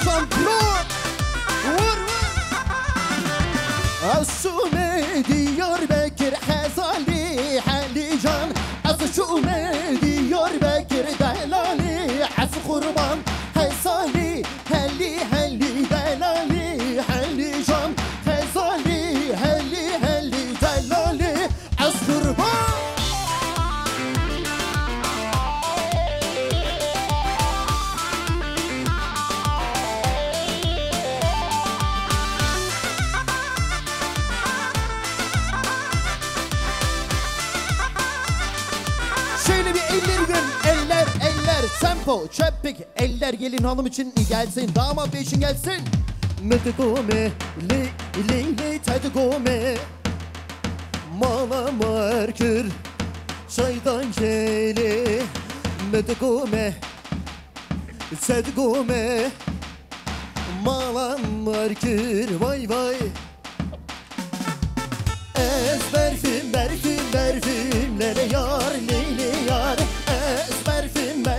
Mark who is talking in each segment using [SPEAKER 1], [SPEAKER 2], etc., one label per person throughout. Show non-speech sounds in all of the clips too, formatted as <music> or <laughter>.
[SPEAKER 1] Ramazan Murat Vur vur <laughs> Asune diyor çöpük, eller gelin hanım için gelsin, damat bey için gelsin. Metegome, li, li, li, tetegome, mala markır, çaydan geli, metegome, tetegome, mala markır, vay vay. Film berfim berfim lele yar lele yar Ezber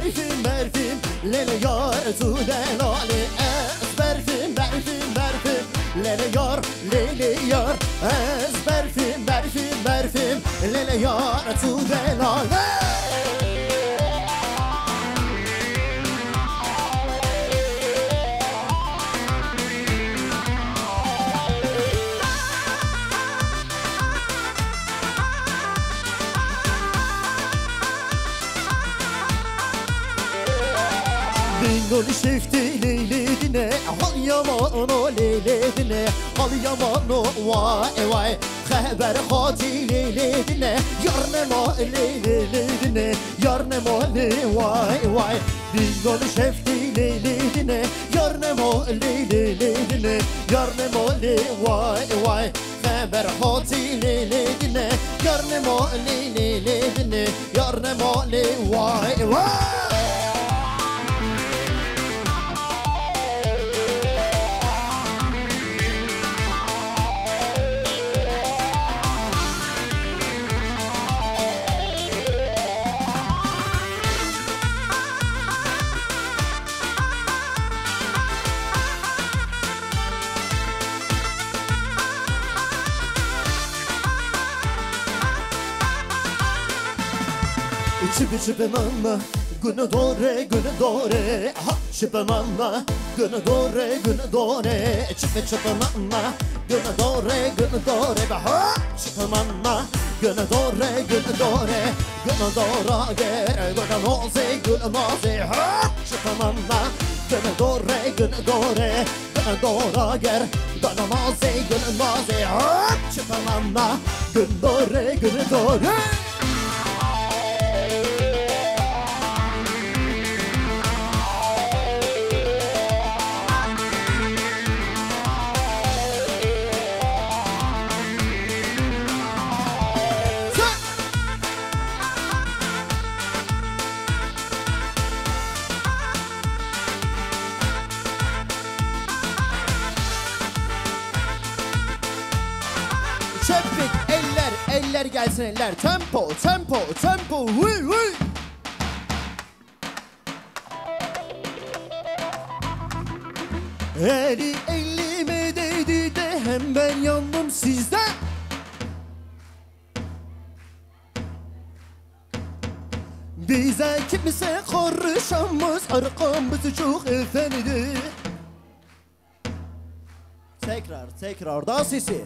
[SPEAKER 1] film berfim berfim lele yar tu delali Ezber film berfim berfim lele yar lele yar Ezber film berfim berfim lele yar tu Bingoli şefti leyledine Hal yaman o leyledine Hal yaman o vay vay. Haber hati leyledine Yar ne ma leyledine Yar ne ma vay vay. Bingoli şefti leyledine Yar ne ma leyledine Yar ne ma vay vay. Haber hati leyledine Yar ne ma leyledine Yar ne ma vay vay Çıpı nanna Günü dore günü dore Ha çıpı nanna Günü dore günü dore Çıpı çıpı nanna Günü dore günü dore ha çıpı nanna Günü dore günü dore Günü dora ger Günü noze günü noze Ha çıpı nanna Günü dore günü dore Günü dora ger Günü noze günü noze Ha çıpı nanna Günü dore günü dore eller tempo tempo tempo. Huy huy. Eli elime değdi de hem ben yandım sizden Bize kimse karışamaz arkamız çok efendi Tekrar tekrar daha sesi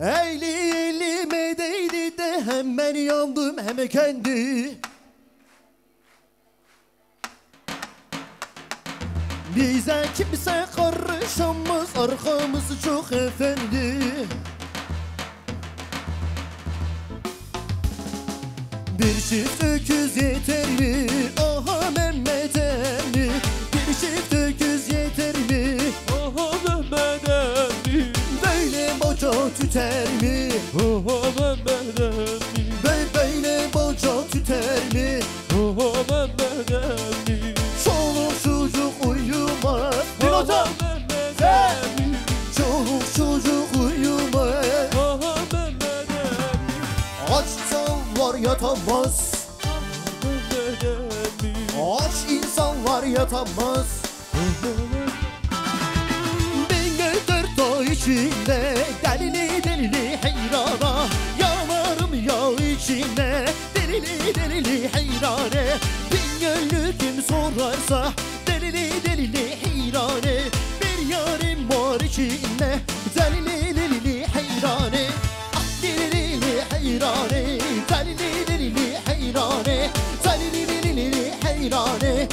[SPEAKER 1] Eli elime değdi de hem ben yandım hem kendi Bize kimse karışamaz arkamız çok efendi Bir çift öküz yeter mi? Aha Mehmet emmi Bir çift öküz boca tüter mi?
[SPEAKER 2] Aha Mehmet emmi
[SPEAKER 1] Böyle böyle boca tüter mi?
[SPEAKER 2] Aha Mehmet emmi
[SPEAKER 1] Çoluk çocuk uyumaz
[SPEAKER 2] Mehmet emmi
[SPEAKER 1] Çoluk çocuk uyumaz
[SPEAKER 2] Aha Mehmet emmi
[SPEAKER 1] Açsanlar yatamaz.
[SPEAKER 2] Mehmet emmi
[SPEAKER 1] Aç insanlar yatamaz içinde Delili delili heyrana Yanarım yağ içinde Delili delili heyrane. Bin gönlü kim sorarsa Delili delili heyrane Bir yarim var içinde Delili delili heyrane. Ah delili heyrane Delili delili heyrane Delili delili heyrane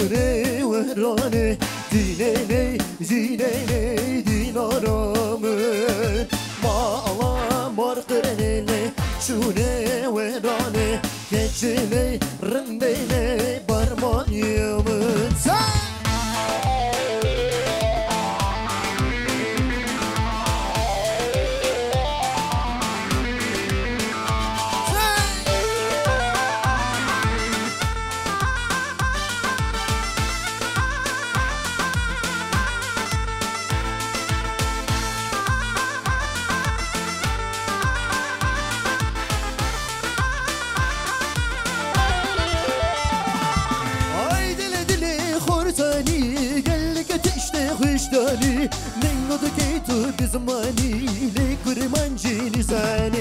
[SPEAKER 1] şure vehrane Dinene zinene dinaramı Mala markırını şure vehrane Geçene تشته خوشدانی من نود که تو بزمانی لکرمان جینی زنی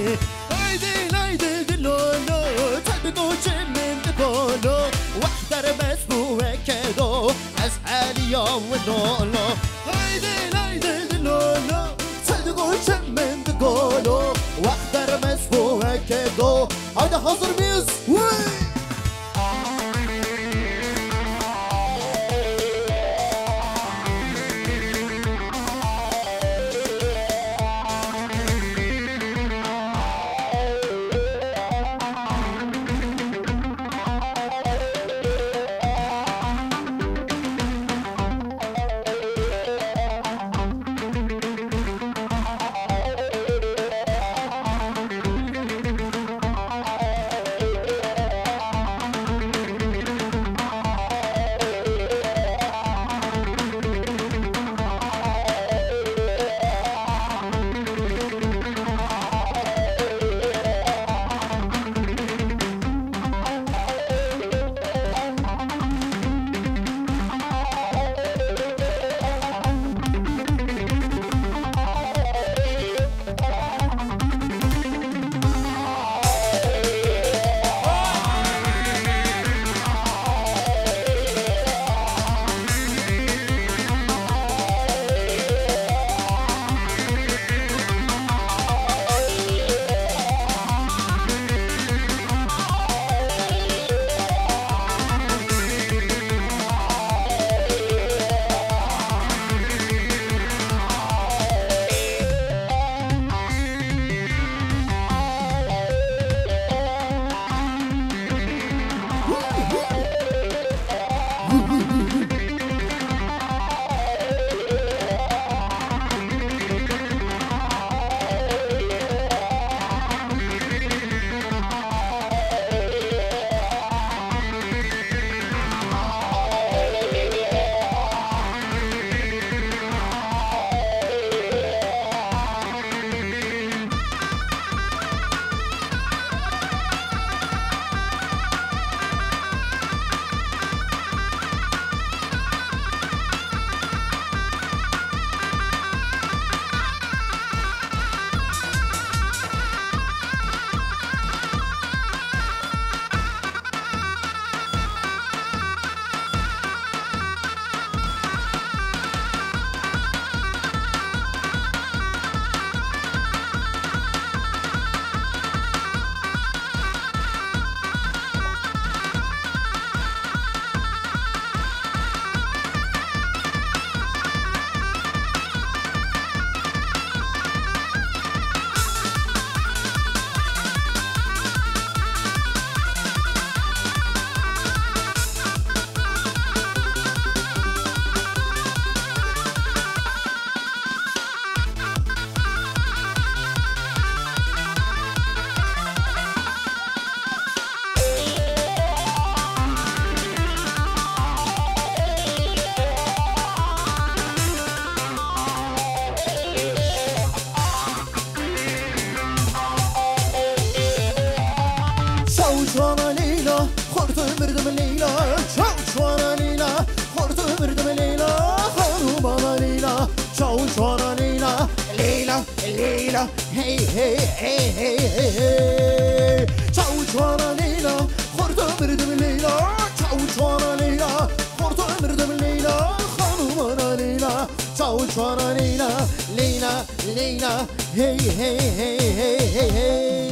[SPEAKER 1] ليلى هي هي هي هي هي تعوج ورا ليلى خرطة مردم ليلى تعوج ورا ليلى خرطة مردم ليلى خانم ورا ليلى تعوج ورا ليلى ليلى ليلى هي هي هي هي هي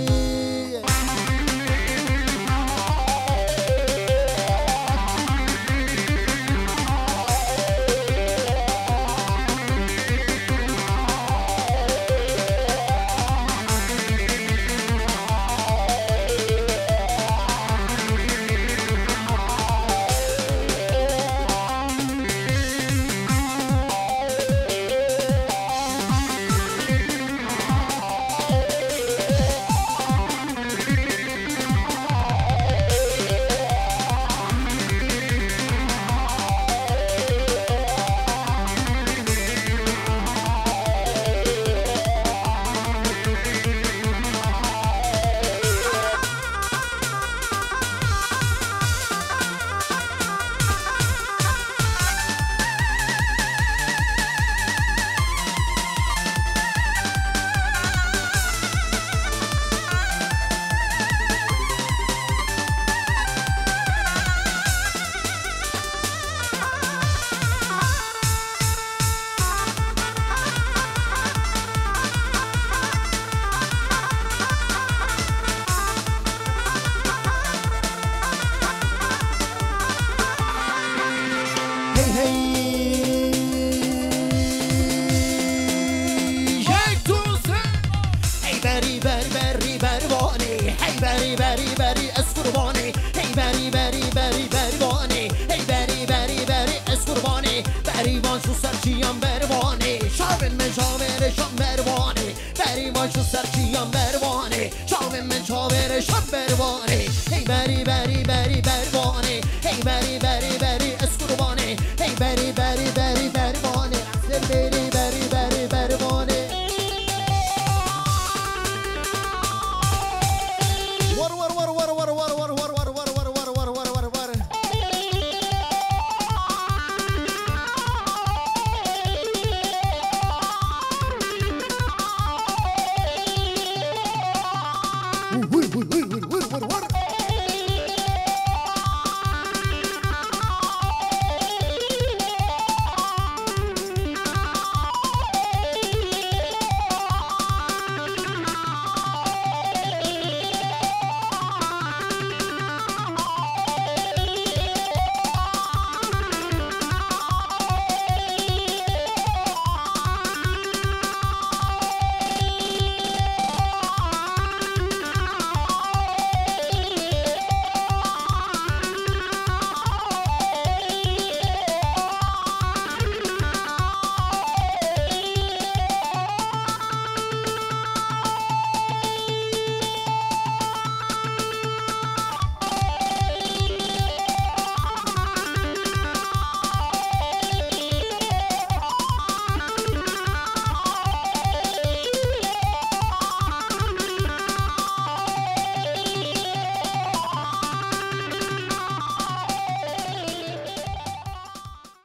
[SPEAKER 1] باني هي بري بري بري اسكر باني هي بري بري بري بري باني هي بري بري بري اسكر باني بري بان شو سرچیم برواني شام من شاور شام برواني بري بان شو سرچیم برواني شام من شاور شام برواني هي بري بري بري برواني هي بري بري